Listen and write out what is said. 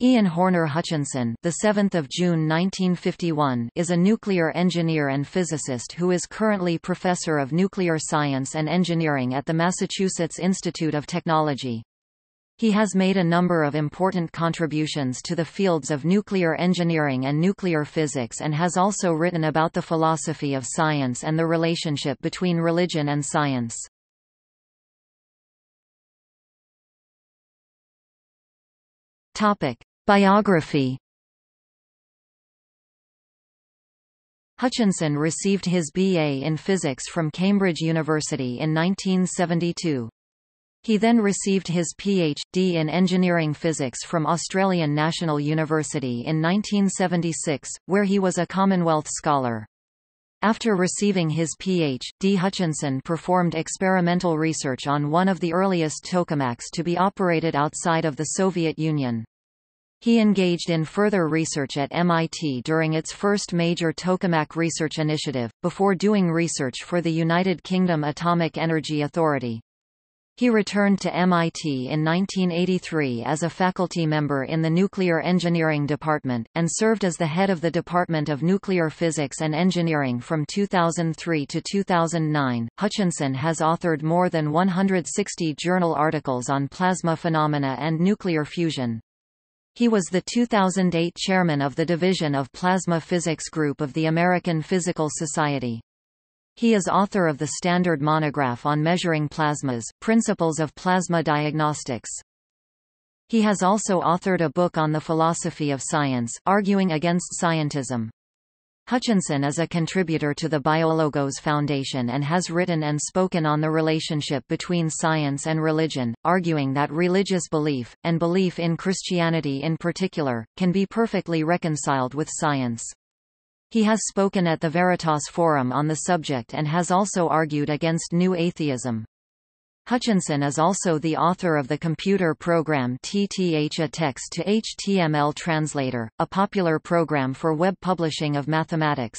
Ian Horner Hutchinson, the 7th of June 1951, is a nuclear engineer and physicist who is currently professor of nuclear science and engineering at the Massachusetts Institute of Technology. He has made a number of important contributions to the fields of nuclear engineering and nuclear physics and has also written about the philosophy of science and the relationship between religion and science. Topic: Biography Hutchinson received his BA in physics from Cambridge University in 1972. He then received his Ph.D. in engineering physics from Australian National University in 1976, where he was a Commonwealth Scholar. After receiving his Ph.D. Hutchinson performed experimental research on one of the earliest tokamaks to be operated outside of the Soviet Union. He engaged in further research at MIT during its first major tokamak research initiative, before doing research for the United Kingdom Atomic Energy Authority. He returned to MIT in 1983 as a faculty member in the Nuclear Engineering Department, and served as the head of the Department of Nuclear Physics and Engineering from 2003 to 2009. Hutchinson has authored more than 160 journal articles on plasma phenomena and nuclear fusion. He was the 2008 chairman of the Division of Plasma Physics Group of the American Physical Society. He is author of the standard monograph on measuring plasmas, Principles of Plasma Diagnostics. He has also authored a book on the philosophy of science, arguing against scientism. Hutchinson is a contributor to the Biologos Foundation and has written and spoken on the relationship between science and religion, arguing that religious belief, and belief in Christianity in particular, can be perfectly reconciled with science. He has spoken at the Veritas Forum on the subject and has also argued against new atheism. Hutchinson is also the author of the computer program TTH A TeX to HTML Translator, a popular program for web publishing of mathematics.